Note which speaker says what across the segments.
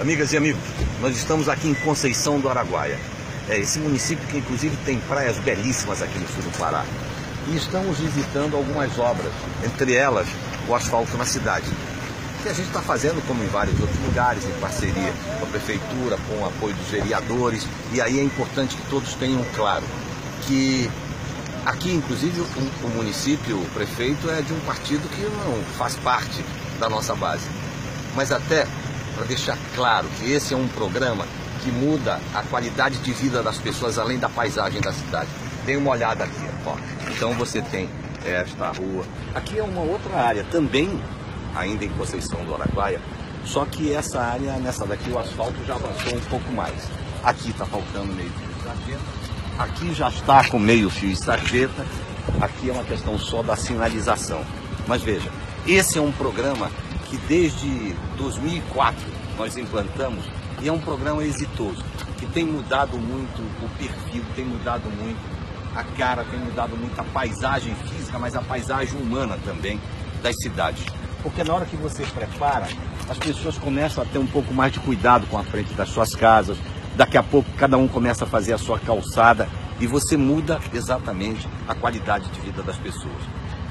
Speaker 1: Amigas e amigos, nós estamos aqui em Conceição do Araguaia. É esse município que inclusive tem praias belíssimas aqui no sul do Pará. E estamos visitando algumas obras, entre elas o asfalto na cidade. Que a gente está fazendo, como em vários outros lugares, em parceria com a prefeitura, com o apoio dos vereadores. E aí é importante que todos tenham claro que aqui, inclusive, o, o município, o prefeito, é de um partido que não faz parte da nossa base. Mas até para deixar claro que esse é um programa que muda a qualidade de vida das pessoas além da paisagem da cidade. Dê uma olhada aqui, ó. Então você tem esta rua. Aqui é uma outra área também, ainda em Conceição do Araguaia, só que essa área, nessa daqui, o asfalto já avançou um pouco mais. Aqui está faltando meio fio e sarjeta. Aqui já está com meio fio e sarjeta. Aqui é uma questão só da sinalização. Mas veja, esse é um programa que desde 2004 nós implantamos e é um programa exitoso, que tem mudado muito o perfil, tem mudado muito a cara, tem mudado muito a paisagem física, mas a paisagem humana também das cidades. Porque na hora que você prepara, as pessoas começam a ter um pouco mais de cuidado com a frente das suas casas, daqui a pouco cada um começa a fazer a sua calçada e você muda exatamente a qualidade de vida das pessoas.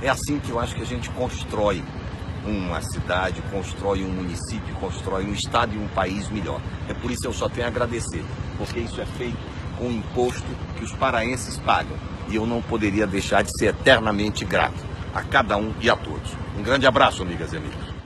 Speaker 1: É assim que eu acho que a gente constrói uma cidade, constrói um município, constrói um estado e um país melhor. É por isso que eu só tenho a agradecer, porque isso é feito com o imposto que os paraenses pagam. E eu não poderia deixar de ser eternamente grato a cada um e a todos. Um grande abraço, amigas e amigos.